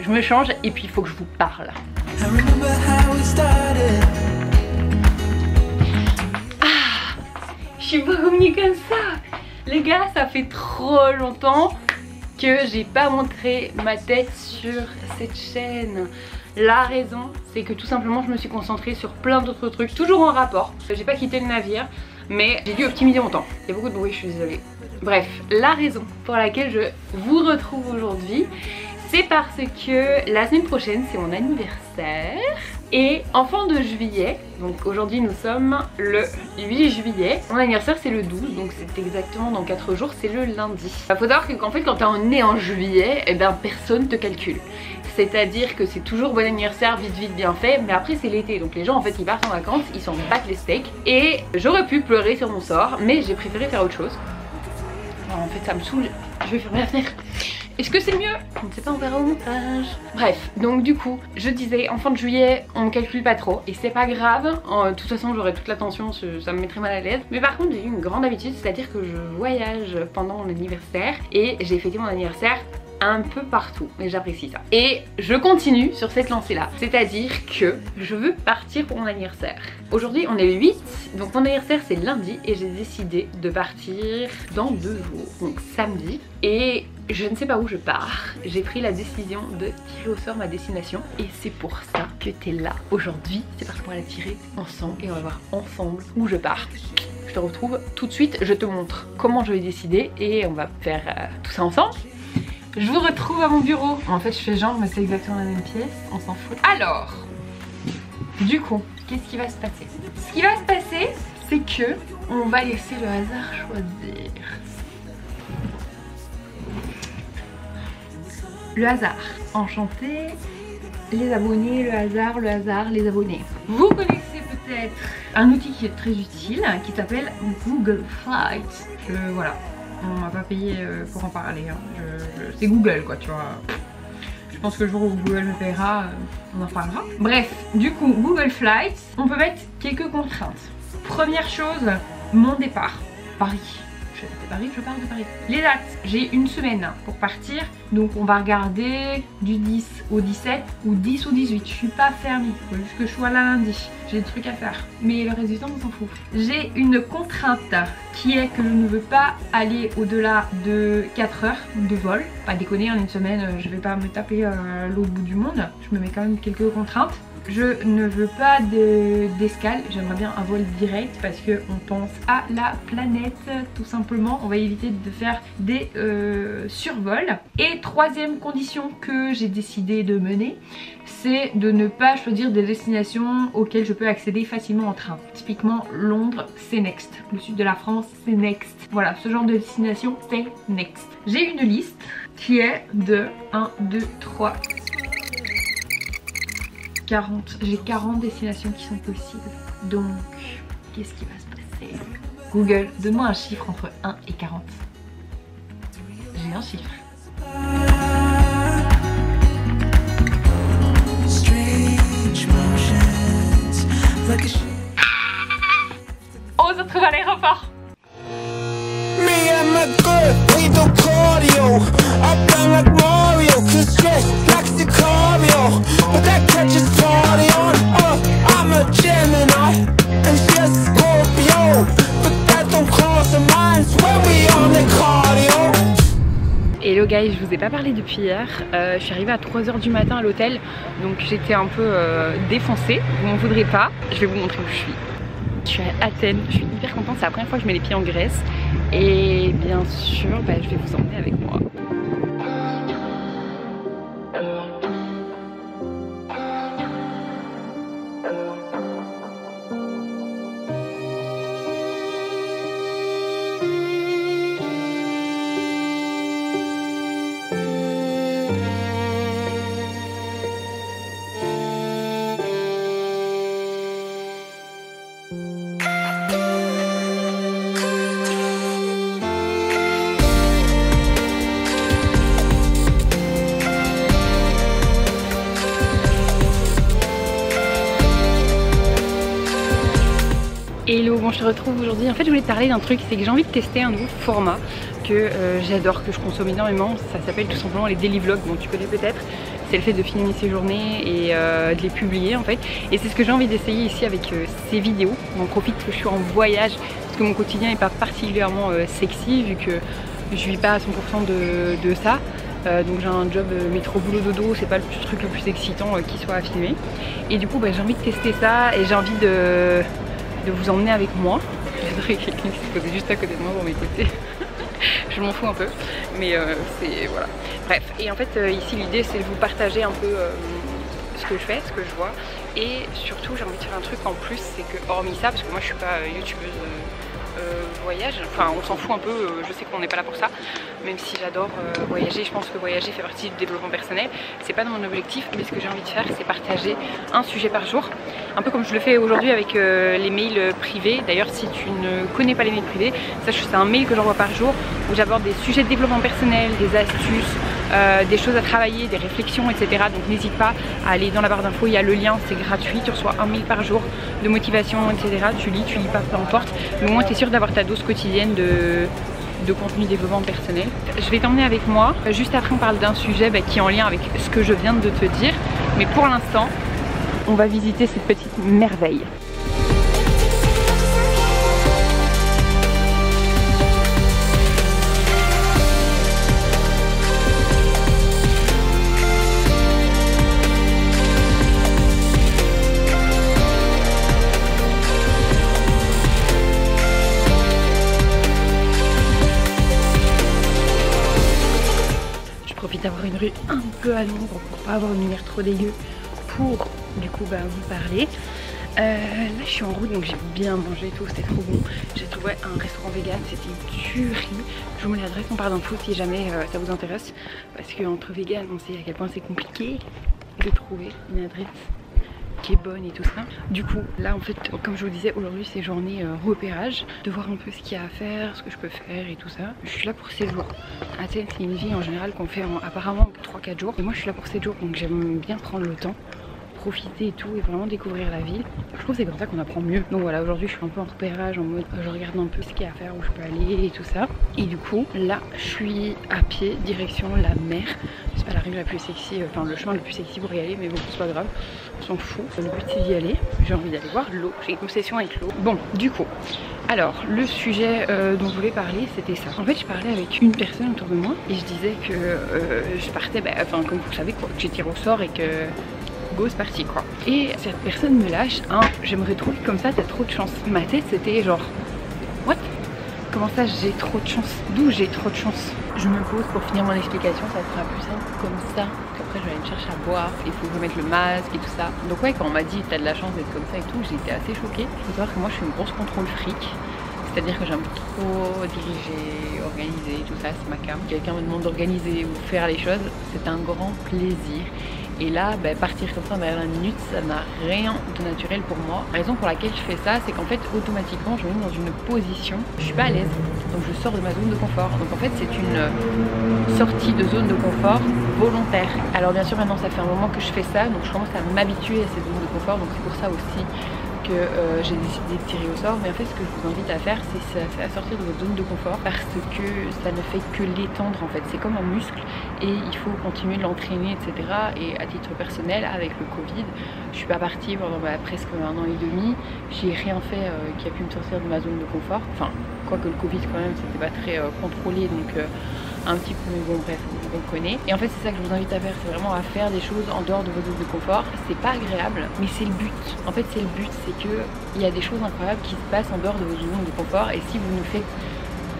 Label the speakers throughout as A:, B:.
A: je me change et puis il faut que je vous parle. Ah, je suis pas revenue comme ça. Les gars, ça fait trop longtemps que j'ai pas montré ma tête sur cette chaîne. La raison, c'est que tout simplement je me suis concentrée sur plein d'autres trucs, toujours en rapport. J'ai pas quitté le navire, mais j'ai dû optimiser mon temps. Il y a beaucoup de bruit, je suis désolée. Bref, la raison pour laquelle je vous retrouve aujourd'hui, c'est parce que la semaine prochaine c'est mon anniversaire et en fin de juillet, donc aujourd'hui nous sommes le 8 juillet, mon anniversaire c'est le 12 donc c'est exactement dans 4 jours, c'est le lundi. Il faut savoir qu'en fait quand t'es né en juillet, et eh ben personne te calcule. C'est-à-dire que c'est toujours bon anniversaire, vite vite bien fait, mais après c'est l'été, donc les gens en fait ils partent en vacances, ils s'en battent les steaks. Et j'aurais pu pleurer sur mon sort, mais j'ai préféré faire autre chose. en fait ça me saoule, je vais fermer la fenêtre. Est-ce que c'est mieux Je ne sais pas, on verra au montage. Bref, donc du coup, je disais, en fin de juillet, on ne calcule pas trop. Et c'est pas grave, de toute façon j'aurais toute l'attention, ça me mettrait mal à l'aise. Mais par contre, j'ai eu une grande habitude, c'est-à-dire que je voyage pendant mon anniversaire. Et j'ai fêté mon anniversaire un peu partout et j'apprécie ça. Et je continue sur cette lancée là, c'est-à-dire que je veux partir pour mon anniversaire. Aujourd'hui on est le 8, donc mon anniversaire c'est lundi et j'ai décidé de partir dans deux jours, donc samedi. Et je ne sais pas où je pars. J'ai pris la décision de tirer au sort ma destination et c'est pour ça que t'es là aujourd'hui. C'est parce qu'on va la tirer ensemble et on va voir ensemble où je pars. Je te retrouve tout de suite, je te montre comment je vais décider et on va faire euh, tout ça ensemble. Je vous retrouve à mon bureau. En fait, je fais genre, mais c'est exactement la même pièce. On s'en fout. Alors, du coup, qu'est-ce qui va se passer? Ce qui va se passer, c'est que on va laisser le hasard choisir. Le hasard. Enchanté. Les abonnés, le hasard, le hasard, les abonnés. Vous connaissez peut-être un outil qui est très utile qui s'appelle Google Flight. voilà, on m'a pas payé euh, pour en parler. Hein. c'est Google quoi, tu vois. Je pense que le jour où Google me paiera, euh, on en parlera. Bref, du coup, Google Flights, on peut mettre quelques contraintes. Première chose, mon départ. Paris je de Paris, je pars de Paris. Les dates, j'ai une semaine pour partir, donc on va regarder du 10 au 17 ou 10 au 18. Je suis pas fermée, faut juste que je sois lundi. J'ai des trucs à faire, mais le temps on s'en fout. J'ai une contrainte qui est que je ne veux pas aller au-delà de 4 heures de vol. Pas déconner, en une semaine je vais pas me taper euh, l'autre bout du monde. Je me mets quand même quelques contraintes. Je ne veux pas d'escale, j'aimerais bien un vol direct parce qu'on pense à la planète tout simplement. On va éviter de faire des euh, survols. Et troisième condition que j'ai décidé de mener, c'est de ne pas choisir des destinations auxquelles je peux accéder facilement en train. Typiquement Londres, c'est next. Le sud de la France, c'est next. Voilà, ce genre de destination, c'est next. J'ai une liste qui est de 1, 2, 3, 40, j'ai 40 destinations qui sont possibles. Donc, qu'est-ce qui va se passer? Google, donne-moi un chiffre entre 1 et 40. J'ai un chiffre. On se retrouve à l'aéroport guys, je vous ai pas parlé depuis hier, euh, je suis arrivée à 3h du matin à l'hôtel donc j'étais un peu euh, défoncée, vous m'en voudrez pas, je vais vous montrer où je suis. Je suis à Athènes, je suis hyper contente, c'est la première fois que je mets les pieds en Grèce. Et bien sûr bah, je vais vous emmener avec Hello, bon je te retrouve aujourd'hui. En fait je voulais te parler d'un truc, c'est que j'ai envie de tester un nouveau format que euh, j'adore, que je consomme énormément. Ça s'appelle tout simplement les daily vlogs, bon tu connais peut-être. c'est le fait de filmer ses journées et euh, de les publier en fait. Et c'est ce que j'ai envie d'essayer ici avec euh, ces vidéos. On profite que je suis en voyage parce que mon quotidien n'est pas particulièrement sexy vu que je vis pas à 100% de, ça. donc j'ai un job métro boulot dodo, c'est pas le truc le plus excitant qui soit à filmer. Et du coup bah, j'ai envie de tester ça et j'ai envie de, de, vous emmener avec moi. J'aimerais quelqu'un qui se posait juste à côté de moi pour m'écouter. je m'en fous un peu, mais c'est voilà. Bref, et en fait euh, ici l'idée c'est de vous partager un peu euh, ce que je fais, ce que je vois et surtout j'ai envie de faire un truc en plus c'est que hormis ça, parce que moi je suis pas euh, voyage, enfin on s'en fout un peu, je sais qu'on n'est pas là pour ça, même si j'adore voyager, je pense que voyager fait partie du développement personnel, c'est pas mon objectif, mais ce que j'ai envie de faire c'est partager un sujet par jour, un peu comme je le fais aujourd'hui avec les mails privés, d'ailleurs si tu ne connais pas les mails privés, sache que c'est un mail que j'envoie par jour où j'aborde des sujets de développement personnel, des astuces, euh, des choses à travailler, des réflexions, etc. Donc n'hésite pas à aller dans la barre d'infos, il y a le lien, c'est gratuit, tu reçois un mail par jour de motivation, etc. Tu lis, tu lis pas, peu importe. Mais au moins tu es sûr d'avoir ta dose quotidienne de, de contenu développement personnel. Je vais t'emmener avec moi. Juste après on parle d'un sujet bah, qui est en lien avec ce que je viens de te dire. Mais pour l'instant, on va visiter cette petite merveille. D'avoir une rue un peu à l'ombre pour pas avoir une lumière trop dégueu pour du coup bah, vous parler. Euh, là je suis en route donc j'ai bien mangé tout, c'était trop bon. J'ai trouvé un restaurant vegan, c'était une tuerie. Je vous mets l'adresse en barre d'infos si jamais euh, ça vous intéresse. Parce qu'entre vegan on sait à quel point c'est compliqué de trouver une adresse qui est bonne et tout ça. Du coup, là en fait, comme je vous disais, aujourd'hui c'est journée euh, repérage, de voir un peu ce qu'il y a à faire, ce que je peux faire et tout ça. Je suis là pour 7 jours. Athènes, c'est une vie en général qu'on fait en, apparemment 3-4 jours. Et moi je suis là pour 7 jours, donc j'aime bien prendre le temps profiter et tout et vraiment découvrir la ville. Je trouve que c'est comme ça qu'on apprend mieux. Donc voilà, aujourd'hui je suis un peu en repérage, en mode je regarde un peu ce qu'il y a à faire, où je peux aller et tout ça. Et du coup, là je suis à pied, direction la mer. C'est pas la rive la plus sexy, enfin le chemin le plus sexy pour y aller, mais bon, c'est pas grave, on s'en fout. Le but c'est d'y aller. J'ai envie d'aller voir l'eau, j'ai une obsession avec l'eau. Bon, du coup, alors, le sujet euh, dont je voulais parler, c'était ça. En fait, je parlais avec une personne autour de moi et je disais que euh, je partais, bah, enfin, comme vous savez, quoi, que tiré au sort et que c'est parti quoi. Et cette personne me lâche un j'aimerais trop comme ça, t'as trop de chance. Ma tête c'était genre what? Comment ça j'ai trop de chance? D'où j'ai trop de chance? Je me pose pour finir mon explication, ça sera plus simple comme ça. Qu'après je vais aller me chercher à boire, il faut remettre le masque et tout ça. Donc ouais quand on m'a dit t'as de la chance d'être comme ça et tout, été assez choquée. Faut savoir que moi je suis une grosse contrôle fric. C'est-à-dire que j'aime trop diriger, organiser, tout ça, c'est ma cam. Quelqu'un me demande d'organiser ou faire les choses, c'est un grand plaisir. Et là, bah, partir comme ça dans 20 minutes, ça n'a rien de naturel pour moi. La raison pour laquelle je fais ça, c'est qu'en fait, automatiquement, je me mets dans une position, je suis pas à l'aise. Donc je sors de ma zone de confort. Donc en fait, c'est une sortie de zone de confort volontaire. Alors bien sûr, maintenant, ça fait un moment que je fais ça, donc je commence à m'habituer à cette zone de confort. Donc c'est pour ça aussi euh, j'ai décidé de tirer au sort. Mais en fait, ce que je vous invite à faire, c'est à sortir de votre zone de confort parce que ça ne fait que l'étendre en fait. C'est comme un muscle et il faut continuer de l'entraîner, etc. Et à titre personnel, avec le Covid, je suis pas partie pendant bah, presque un an et demi. J'ai rien fait euh, qui a pu me sortir de ma zone de confort. Enfin, quoique le Covid quand même, c'était pas très euh, contrôlé, donc un petit peu, mais bon bref, vous comprenez. Et en fait c'est ça que je vous invite à faire, c'est vraiment à faire des choses en dehors de vos zones de confort. C'est pas agréable, mais c'est le but. En fait c'est le but, c'est que il y a des choses incroyables qui se passent en dehors de vos zones de confort et si vous ne faites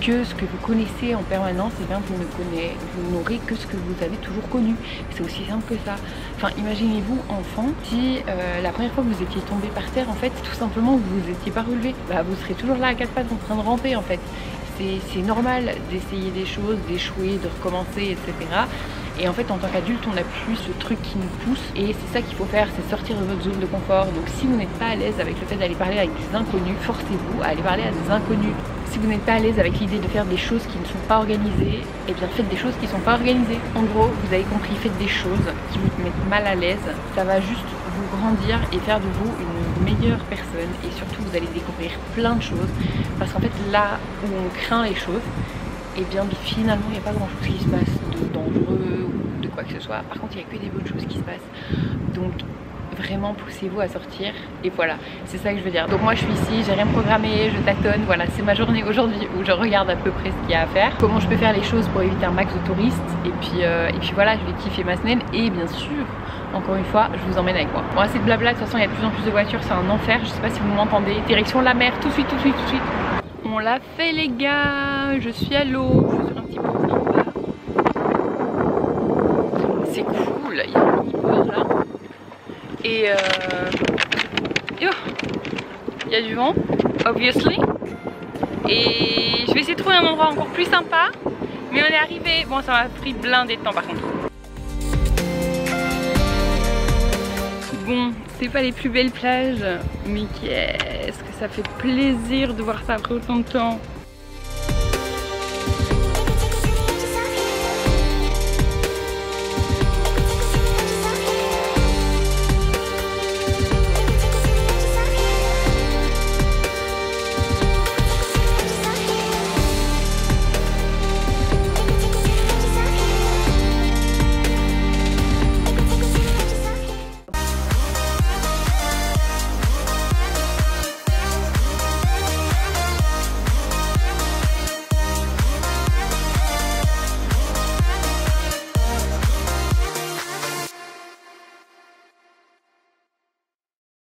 A: que ce que vous connaissez en permanence, et eh bien vous ne connaissez, vous n'aurez que ce que vous avez toujours connu. C'est aussi simple que ça. Enfin, imaginez-vous enfant, si euh, la première fois que vous étiez tombé par terre, en fait, tout simplement vous vous étiez pas relevé, bah vous serez toujours là à quatre pattes en train de ramper en fait c'est normal d'essayer des choses, d'échouer, de recommencer, etc. Et en fait, en tant qu'adulte, on n'a plus ce truc qui nous pousse. Et c'est ça qu'il faut faire, c'est sortir de votre zone de confort. Donc si vous n'êtes pas à l'aise avec le fait d'aller parler avec des inconnus, forcez-vous à aller parler à des inconnus. Si vous n'êtes pas à l'aise avec l'idée de faire des choses qui ne sont pas organisées, eh bien faites des choses qui ne sont pas organisées. En gros, vous avez compris, faites des choses qui vous mettent mal à l'aise. Ça va juste vous grandir et faire de vous une meilleure personne. Et surtout, vous allez découvrir plein de choses. Parce qu'en fait, là où on craint les choses, eh bien finalement, il n'y a pas grand chose qui se passe de dangereux quoi que ce soit. Par contre, il n'y a que des bonnes choses qui se passent. Donc vraiment poussez-vous à sortir. Et voilà c'est ça que je veux dire. Donc moi je suis ici j'ai rien programmé je tâtonne voilà c'est ma journée aujourd'hui où je regarde à peu près ce qu'il y a à faire. Comment je peux faire les choses pour éviter un max de touristes. Et puis, euh, et puis voilà je vais kiffer ma semaine. Et bien sûr encore une fois je vous emmène avec moi. Bon assez de blabla de toute façon il y a de plus en plus de voitures c'est un enfer. Je sais pas si vous m'entendez. Direction la mer tout de suite tout de suite tout de suite. On l'a fait les gars. Je suis à l'eau je suis un petit peu sympa c'est cool il y a un mini là et euh... il y a du vent, obviously. Et je vais essayer de trouver un endroit encore plus sympa. Mais on est arrivé, bon ça m'a pris blindé de temps par contre. Bon, c'est pas les plus belles plages, mais qu'est-ce que ça fait plaisir de voir ça après autant de temps.